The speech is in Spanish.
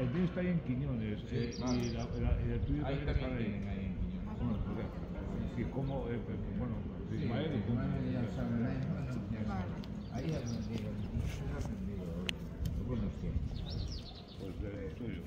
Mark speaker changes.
Speaker 1: el mío está ahí en Quiñones
Speaker 2: Sí,
Speaker 1: eh,
Speaker 2: vale.
Speaker 1: y, la- la- y el tuyo
Speaker 2: Ahí
Speaker 1: también está ahí.
Speaker 2: tienen ahí en Quiñones.
Speaker 1: Bueno, pues ya. Y como, eh, pues, bueno,
Speaker 2: Sí,
Speaker 1: Ismael y tú.
Speaker 2: Ismael ya saben, ahí, bueno, ya Ahí he aprendido, he aprendido algunos tiempos.
Speaker 1: Pues del tuyo.